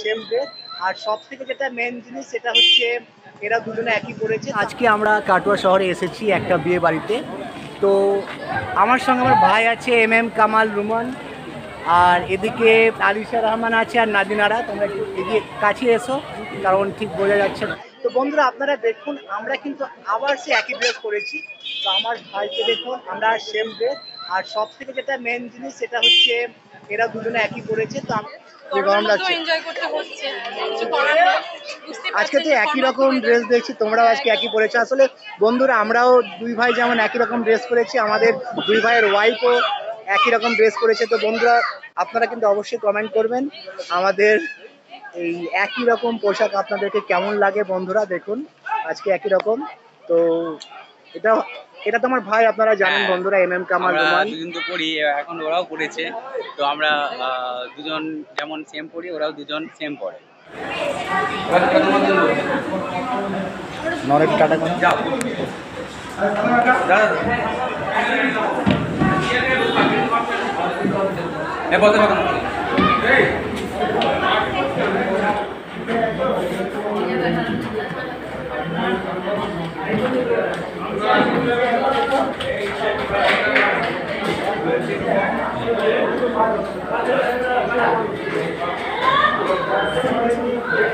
Same dress আর সব থেকে যেটা মেন জিনিস সেটা হচ্ছে এরা দুজনে একই পড়েছে। আজকে আমরা কাটোয়া শহরে এসেছি একটা বিয়ে বাড়িতে। তো আমার সঙ্গে আমার ভাই আছে এম এম কামাল রুমান আর এদিকে আলিশা রহমান আছে আর নাদিনারা তোমরা একটু এগিয়ে কাছে এসো কারণ ঠিক বোঝা যাচ্ছে না। তো বন্ধুরা আপনারা দেখুন আমরা কিন্তু আবার সে একই ড্রেস করেছি তো আমার ভাইকে দেখুন আমরা সেম ড্রেস আর সব থেকে যেটা মেন জিনিস সেটা হচ্ছে এরা দুজনে একই পড়েছে তো যে গরম লাগছে। আজকে তো একই রকম ড্রেস দেখছি তোমরাও আজকে একই পরেছো আসলে বন্ধুরা আমরাও দুই ভাই যেমন একই রকম ড্রেস পরেছি আমাদের দুই ভাইয়ের ওয়াইফও একই রকম ড্রেস পরেছে তো বন্ধুরা আপনারা কিন্তু অবশ্যই কমেন্ট করবেন আমাদের এই একই রকম পোশাক আপনাদেরকে কেমন লাগে বন্ধুরা দেখুন আজকে একই রকম। তো এটা এটা তো আমার ভাই আপনারা জানেন হ্যাঁ, বন্ধুরা এম এম কামাল দুজন তো পড়ি এখন ওরাও পড়েছে তো আমরা দুজন যেমন সেম পড়ি ওরাও দুজন সেম পড়ে। নরেক টাটা Thank you.